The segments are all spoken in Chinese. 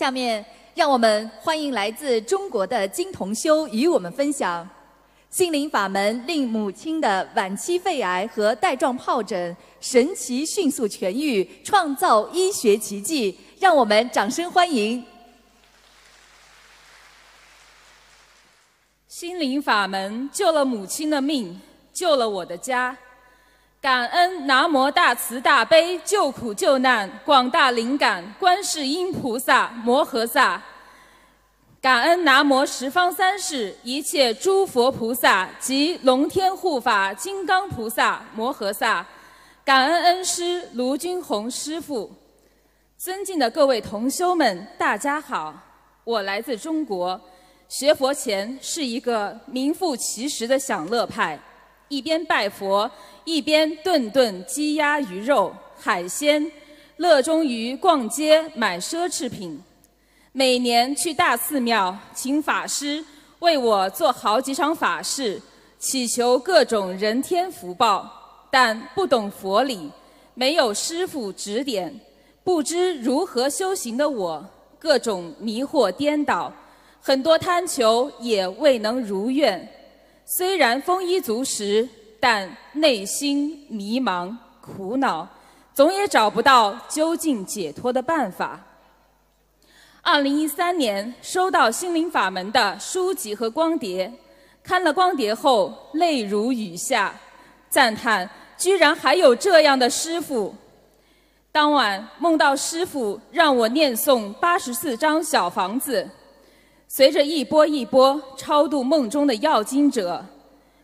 下面，让我们欢迎来自中国的金同修与我们分享心灵法门令母亲的晚期肺癌和带状疱疹神奇迅速痊愈，创造医学奇迹。让我们掌声欢迎！心灵法门救了母亲的命，救了我的家。感恩南无大慈大悲救苦救难广大灵感观世音菩萨摩诃萨，感恩南无十方三世一切诸佛菩萨及龙天护法金刚菩萨摩诃萨，感恩恩师卢军宏师傅，尊敬的各位同修们，大家好，我来自中国，学佛前是一个名副其实的享乐派。一边拜佛，一边顿顿鸡鸭鱼肉海鲜，乐衷于逛街买奢侈品。每年去大寺庙，请法师为我做好几场法事，祈求各种人天福报。但不懂佛理，没有师傅指点，不知如何修行的我，各种迷惑颠倒，很多贪求也未能如愿。虽然丰衣足食，但内心迷茫苦恼，总也找不到究竟解脱的办法。二零一三年收到心灵法门的书籍和光碟，看了光碟后泪如雨下，赞叹居然还有这样的师傅。当晚梦到师傅让我念诵八十四张小房子。随着一波一波超度梦中的要精者，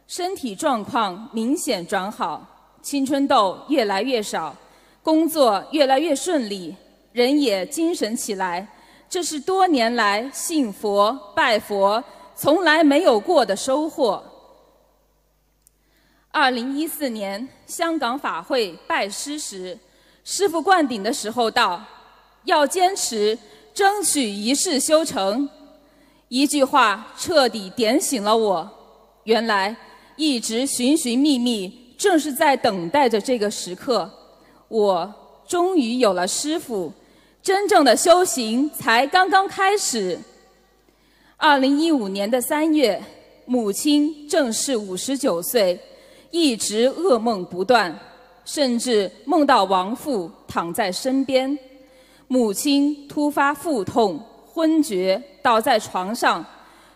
身体状况明显转好，青春痘越来越少，工作越来越顺利，人也精神起来。这是多年来信佛拜佛从来没有过的收获。二零一四年香港法会拜师时，师傅灌顶的时候道：“要坚持，争取一世修成。”一句话彻底点醒了我，原来一直寻寻觅觅，正是在等待着这个时刻。我终于有了师傅，真正的修行才刚刚开始。二零一五年的三月，母亲正是五十九岁，一直噩梦不断，甚至梦到亡父躺在身边，母亲突发腹痛。昏厥，倒在床上，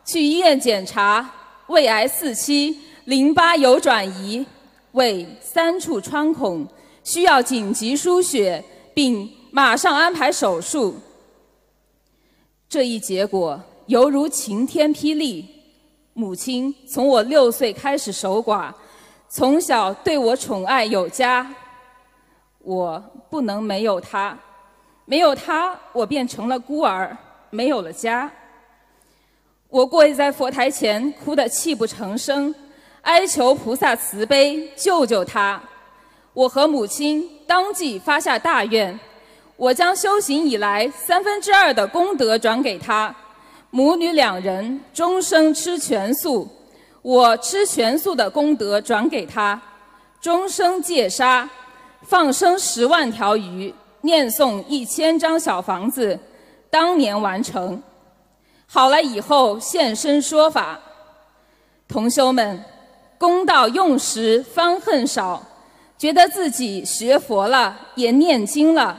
去医院检查，胃癌四期，淋巴有转移，胃三处穿孔，需要紧急输血，并马上安排手术。这一结果犹如晴天霹雳。母亲从我六岁开始守寡，从小对我宠爱有加，我不能没有她，没有她，我便成了孤儿。没有了家，我跪在佛台前，哭得泣不成声，哀求菩萨慈悲救救他。我和母亲当即发下大愿，我将修行以来三分之二的功德转给他，母女两人终生吃全素，我吃全素的功德转给他，终生戒杀，放生十万条鱼，念诵一千张小房子。当年完成，好了以后现身说法。同修们，功到用时方恨少，觉得自己学佛了，也念经了，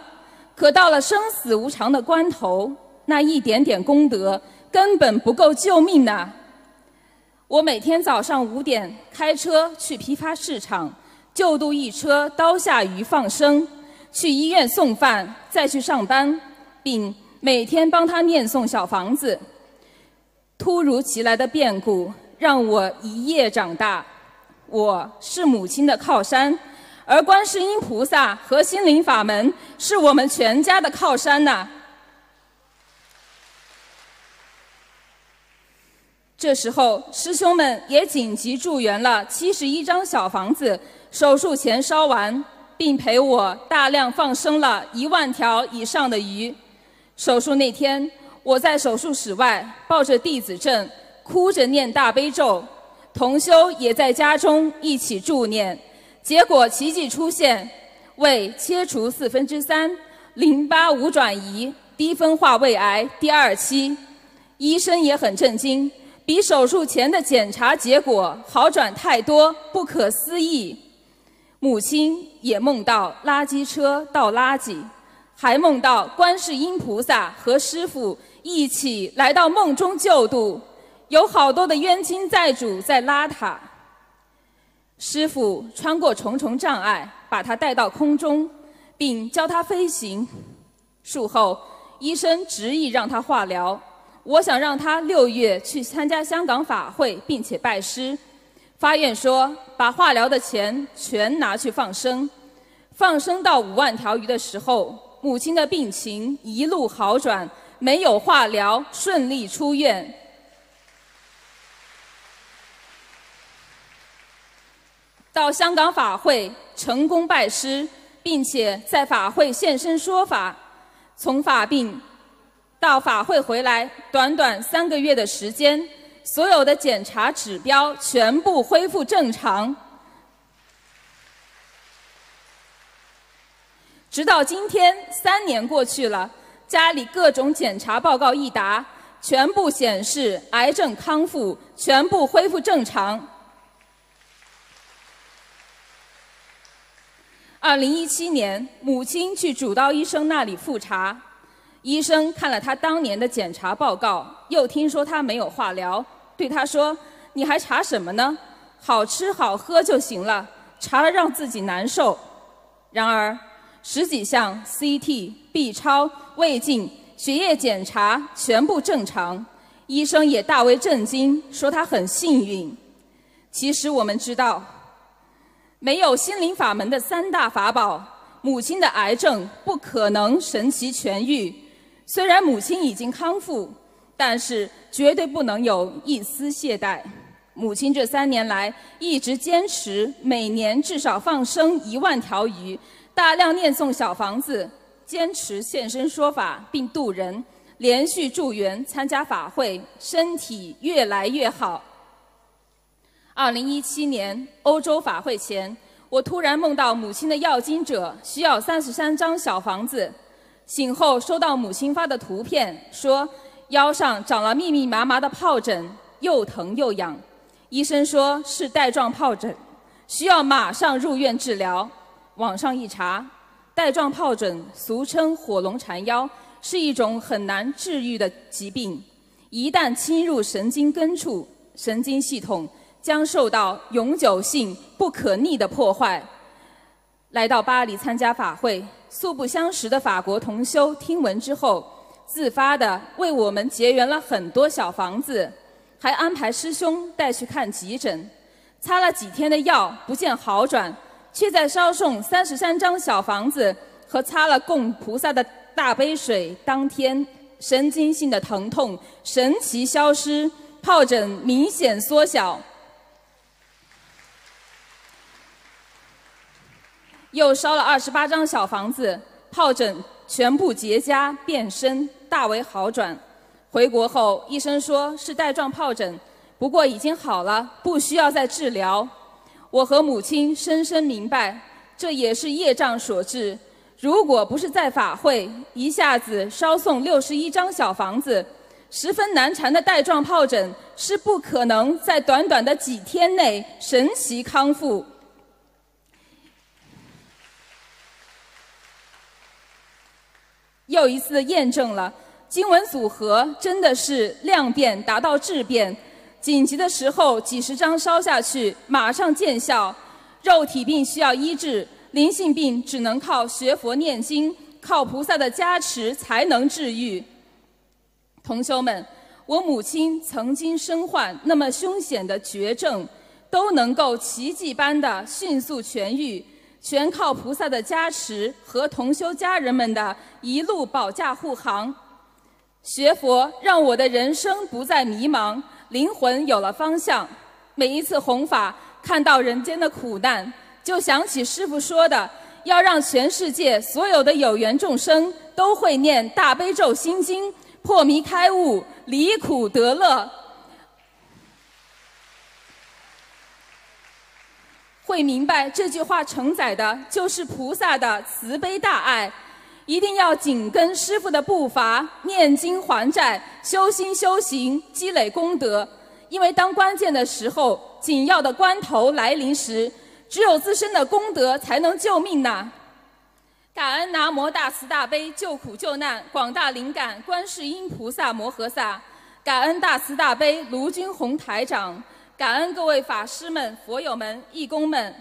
可到了生死无常的关头，那一点点功德根本不够救命呐。我每天早上五点开车去批发市场，救度一车刀下鱼放生，去医院送饭，再去上班，并。每天帮他念诵小房子，突如其来的变故让我一夜长大。我是母亲的靠山，而观世音菩萨和心灵法门是我们全家的靠山呐。这时候，师兄们也紧急助援了七十一张小房子，手术前烧完，并陪我大量放生了一万条以上的鱼。手术那天，我在手术室外抱着弟子证，哭着念大悲咒，同修也在家中一起助念。结果奇迹出现，胃切除四分之三，淋巴无转移，低分化胃癌第二期，医生也很震惊，比手术前的检查结果好转太多，不可思议。母亲也梦到垃圾车倒垃圾，还梦到观世音菩萨和师傅一起来到梦中救度，有好多的冤亲债主在拉他。师傅穿过重重障碍，把他带到空中，并教他飞行。术后，医生执意让他化疗。我想让他六月去参加香港法会，并且拜师。法院说，把化疗的钱全拿去放生。放生到五万条鱼的时候，母亲的病情一路好转，没有化疗，顺利出院。到香港法会成功拜师，并且在法会现身说法。从发病到法会回来，短短三个月的时间，所有的检查指标全部恢复正常。直到今天，三年过去了，家里各种检查报告一答，全部显示癌症康复，全部恢复正常。二零一七年，母亲去主刀医生那里复查，医生看了她当年的检查报告，又听说她没有化疗，对她说：“你还查什么呢？好吃好喝就行了，查了让自己难受。”然而，十几项 CT、B 超、胃镜、血液检查全部正常，医生也大为震惊，说他很幸运。其实我们知道。没有心灵法门的三大法宝，母亲的癌症不可能神奇痊愈。虽然母亲已经康复，但是绝对不能有一丝懈怠。母亲这三年来一直坚持，每年至少放生一万条鱼，大量念诵小房子，坚持现身说法并度人，连续助缘参加法会，身体越来越好。二零一七年欧洲法会前，我突然梦到母亲的要经者需要三十三张小房子。醒后收到母亲发的图片，说腰上长了密密麻麻的疱疹，又疼又痒。医生说是带状疱疹，需要马上入院治疗。网上一查，带状疱疹俗称火龙缠腰，是一种很难治愈的疾病，一旦侵入神经根处，神经系统。将受到永久性、不可逆的破坏。来到巴黎参加法会，素不相识的法国同修听闻之后，自发的为我们结缘了很多小房子，还安排师兄带去看急诊。擦了几天的药不见好转，却在烧送三十三张小房子和擦了供菩萨的大杯水当天，神经性的疼痛神奇消失，疱疹明显缩小。又烧了二十八张小房子，疱疹全部结痂变深，大为好转。回国后，医生说是带状疱疹，不过已经好了，不需要再治疗。我和母亲深深明白，这也是业障所致。如果不是在法会一下子烧送六十一张小房子，十分难缠的带状疱疹是不可能在短短的几天内神奇康复。又一次验证了经文组合真的是量变达到质变，紧急的时候几十张烧下去马上见效。肉体病需要医治，灵性病只能靠学佛念经，靠菩萨的加持才能治愈。同修们，我母亲曾经身患那么凶险的绝症，都能够奇迹般的迅速痊愈。全靠菩萨的加持和同修家人们的一路保驾护航，学佛让我的人生不再迷茫，灵魂有了方向。每一次弘法，看到人间的苦难，就想起师父说的，要让全世界所有的有缘众生都会念大悲咒心经，破迷开悟，离苦得乐。会明白这句话承载的就是菩萨的慈悲大爱，一定要紧跟师傅的步伐，念经还债，修心修行，积累功德。因为当关键的时候、紧要的关头来临时，只有自身的功德才能救命呐！感恩南无大慈大悲救苦救难广大灵感观世音菩萨摩诃萨，感恩大慈大悲卢军宏台长，感恩各位法师们、佛友们、义工们。